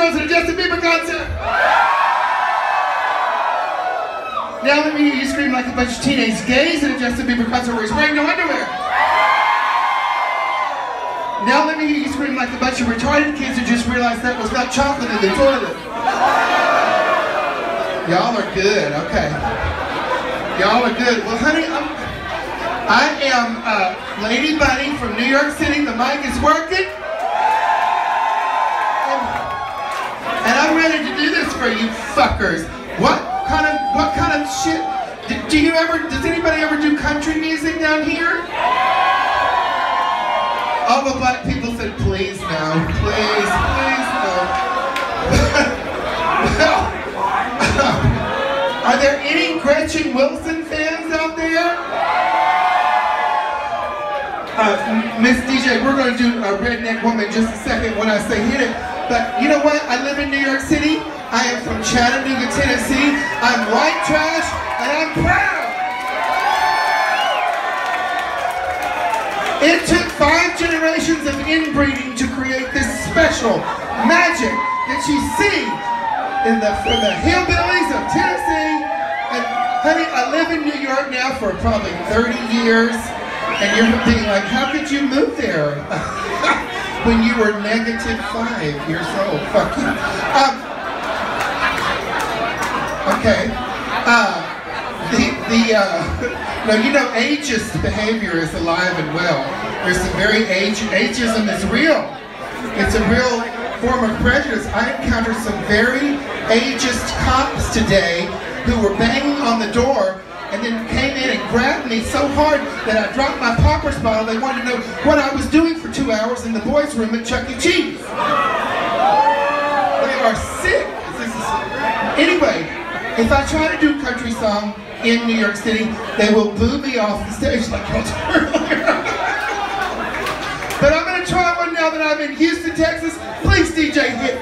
girls at a Justin Bieber concert? Now let me hear you scream like a bunch of teenage gays at a Justin Bieber concert where he's wearing no underwear. Now let me hear you scream like a bunch of retarded kids who just realized that was not chocolate in the toilet. Y'all are good, okay. Y'all are good. Well, honey, I'm, I am uh, Lady Bunny from New York City. The mic is working. For you fuckers. What kind of, what kind of shit? Do, do you ever, does anybody ever do country music down here? All the black people said, please no, please, please no. Are there any Gretchen Wilson fans out there? Uh, Miss DJ, we're going to do a redneck woman just a second when I say hit it. But you know what? I live in New York City. I am from Chattanooga, Tennessee. I'm white trash, and I'm proud. It took five generations of inbreeding to create this special magic that you see in the from the hillbillies of Tennessee. And honey, I live in New York now for probably 30 years, and you're being like, how could you move there when you were negative five years old? Fuck you. Um, okay. Uh, the the uh, you know, ageist behavior is alive and well. There's some very age ageism is real. It's a real form of prejudice. I encountered some very ageist cops today who were banging on the door and then came in and grabbed me so hard that I dropped my poppers bottle. They wanted to know what I was doing for two hours in the boys' room at Chuck E. Cheese. They are sick. Anyway, if I try to do country song in New York City, they will boo me off the stage like y'all earlier. but I'm gonna try one now that I'm in Houston, Texas. Please, DJ, hit.